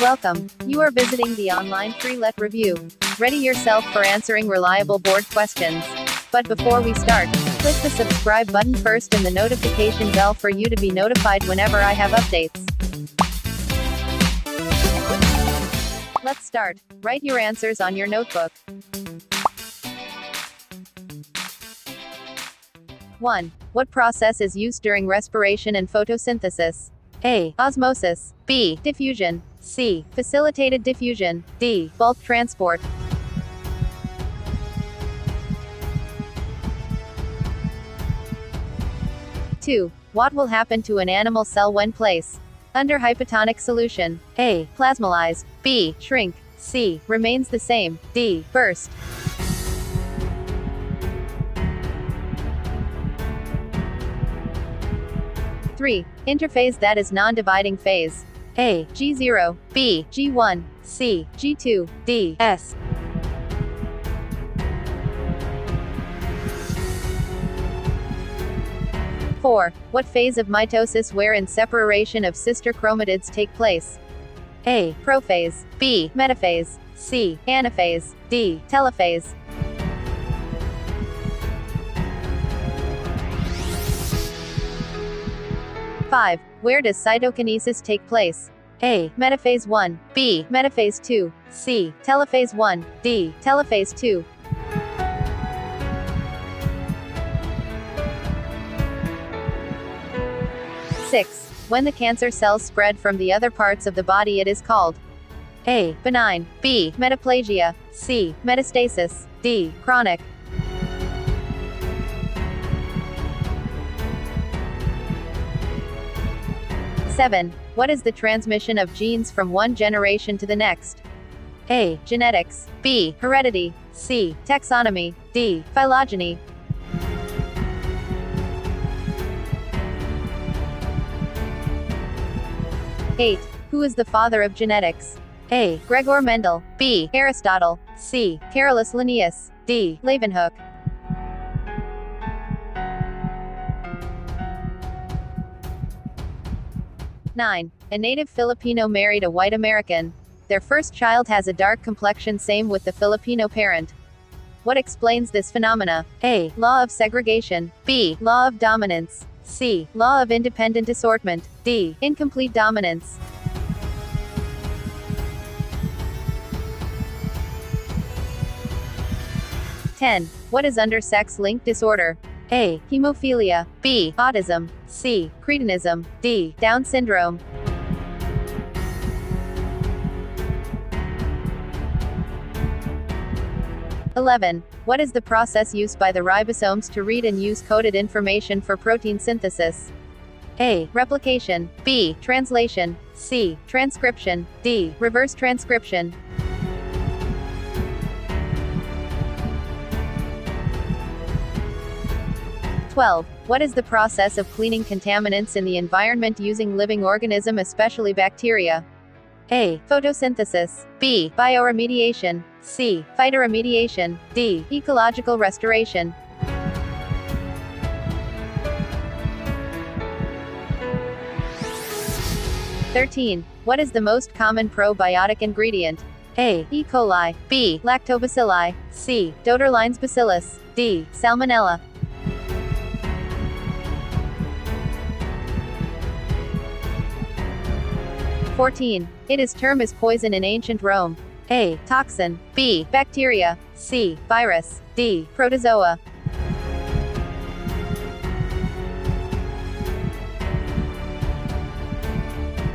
Welcome. You are visiting the online free let review. Ready yourself for answering reliable board questions. But before we start, click the subscribe button first and the notification bell for you to be notified whenever I have updates. Let's start. Write your answers on your notebook. 1. What process is used during respiration and photosynthesis? A. Osmosis. B. Diffusion. C. Facilitated diffusion. D. Bulk transport. Two. What will happen to an animal cell when placed under hypotonic solution? A. Plasmolyze. B. Shrink. C. Remains the same. D. Burst. Three. Interphase that is non-dividing phase. A. G0. B. G1. C. G2. D. S. Four. What phase of mitosis wherein separation of sister chromatids take place? A. Prophase. B. Metaphase. C. Anaphase. D. Telophase. Five. Where does cytokinesis take place? A. Metaphase 1. B. Metaphase 2. C. Telophase 1. D. Telophase 2. Six. When the cancer cells spread from the other parts of the body it is called A. Benign. B. Metaplasia. C. Metastasis. D. Chronic. Seven. What is the transmission of genes from one generation to the next? A. Genetics. B. Heredity. C. Taxonomy. D. Phylogeny. Eight. Who is the father of genetics? A. Gregor Mendel. B. Aristotle. C. Carolus Linnaeus. D. Leeuwenhoek. 9. A native Filipino married a white American. Their first child has a dark complexion same with the Filipino parent. What explains this phenomena? A. Law of segregation. B. Law of dominance. C. Law of independent assortment. D. Incomplete dominance. Ten. What is under-sex-linked disorder? A. Hemophilia. B. Autism. C. Cretinism. D. Down syndrome. Eleven. What is the process used by the ribosomes to read and use coded information for protein synthesis? A. Replication. B. Translation. C. Transcription. D. Reverse transcription. 12. What is the process of cleaning contaminants in the environment using living organism especially bacteria? A. Photosynthesis. B. Bioremediation. C. Phytoremediation. D. Ecological restoration. Thirteen. What is the most common probiotic ingredient? A. E. coli. B. Lactobacilli. C. Doderlein's bacillus. D. Salmonella. 14. It is term as poison in ancient Rome. A. Toxin. B. Bacteria. C. Virus. D. Protozoa.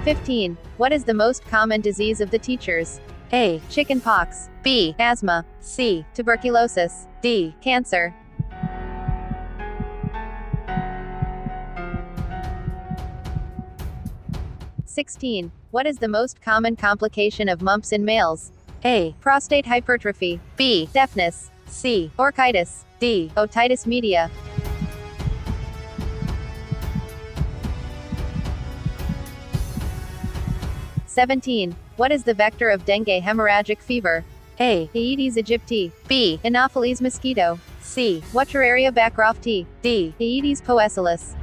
Fifteen. What is the most common disease of the teachers? A. Chickenpox. B. Asthma. C. Tuberculosis. D. Cancer. 16. What is the most common complication of mumps in males? A. Prostate hypertrophy. B. Deafness. C. Orchitis. D. Otitis media. Seventeen. What is the vector of dengue hemorrhagic fever? A. Aedes aegypti. B. Anopheles mosquito. C. Wuchereria bancrofti. D. Aedes poecilius.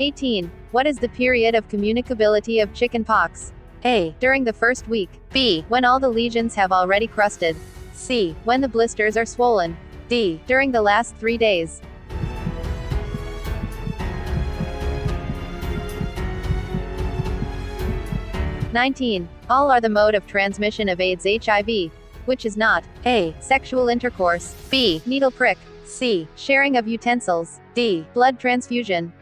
18. What is the period of communicability of chickenpox? A. During the first week. B. When all the lesions have already crusted. C. When the blisters are swollen. D. During the last three days. Nineteen. All are the mode of transmission of AIDS HIV. Which is not A. Sexual intercourse. B. Needle prick. C. Sharing of utensils. D. Blood transfusion.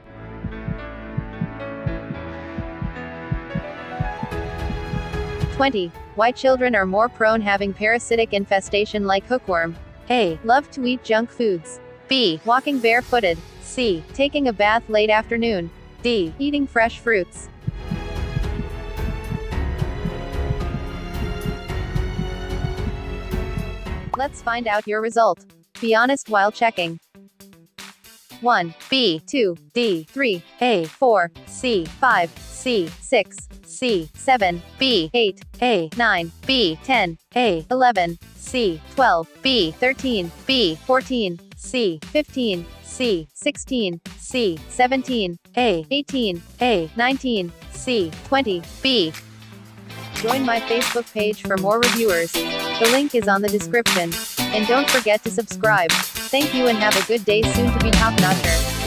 Twenty. Why children are more prone having parasitic infestation like hookworm. A. Love to eat junk foods. B. Walking barefooted. C. Taking a bath late afternoon. D. Eating fresh fruits. Let's find out your result. Be honest while checking. 1, B, 2, D, 3, A, 4, C, 5, C, 6, C, 7, B, 8, A, 9, B, 10, A, 11, C, 12, B, 13, B, 14, C, 15, C, 16, C, 17, A, 18, A, 19, C, 20, B. Join my Facebook page for more reviewers. The link is on the description. And don't forget to subscribe. Thank you and have a good day soon to be top notcher.